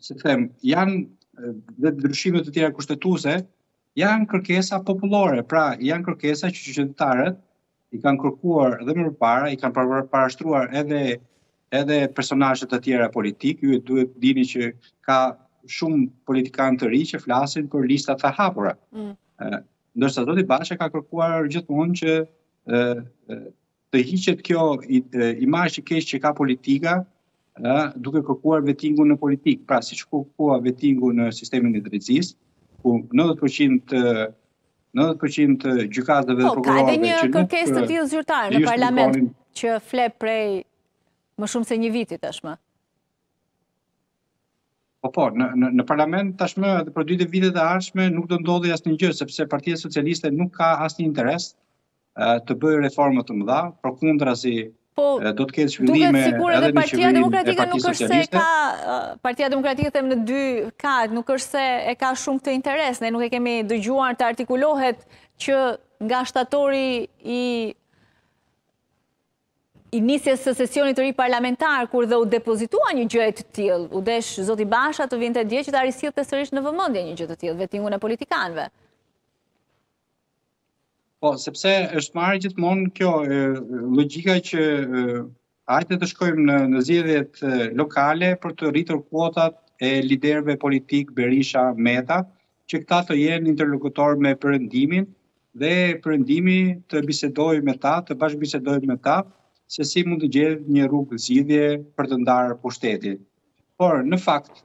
si të them, janë dhe ndryshime të tjera kushtetuse, janë kërkesa popullore, pra janë kërkesa që qytetarët i kanë kërkuar dhe më përpara, i kanë parashtruar edhe edhe personazhe të tjera politik, ju duhet të dini që ka shumë politikanë të rinj që flasin për lista të hapura. Mm. Ndërsa zoti Basha ka kërkuar gjithmonë që të hiqet ky imazh i keq që ka politika, ë, duke kërkuar vetingun në politikë. Pra, siç u kërkua vetingu në sistemin e drejtësisë, ku 90% të 90% të gjykatësve dhe prokurorëve që Po, ka edhe një kërkesë të tillë zyrtare në parlament që fle prej më shumë se një viti tashmë. Po po, në, në, në parlament tashmë edhe për dy vitet e ardhshme nuk do ndodhi asnjë gjë sepse Partia Socialiste nuk ka asnjë interes të bëjë reforma të mëdha, përkundrazi Po, do të ketë zhvillime edhe në qeverinë e Partisë Socialiste. Duket sikur edhe Partia Demokratike nuk është se ka Partia Demokratike them në dy kahet, nuk është se e ka shumë këtë interes, ne nuk e kemi dëgjuar të artikulohet që nga shtatori i i nisjes së sesionit të ri parlamentar, kur dhe u depozitua një gjë e tillë, u desh zoti Basha të vinte dje që ta risillte sërish në vëmendje një gjë të tillë, vetingun e politikanëve. Po, sepse është marrë gjithmonë kjo logjika që hajde të shkojmë në, në zgjedhjet lokale për të rritur kuotat e liderëve politik Berisha Meta, që këta të jenë interlokutor me Perëndimin dhe Perëndimi të bisedojë me ta, të bashkëbisedojë me ta, se si mund të gjejë një rrugë zgjidhje për të ndarë pushtetin. Por, në fakt,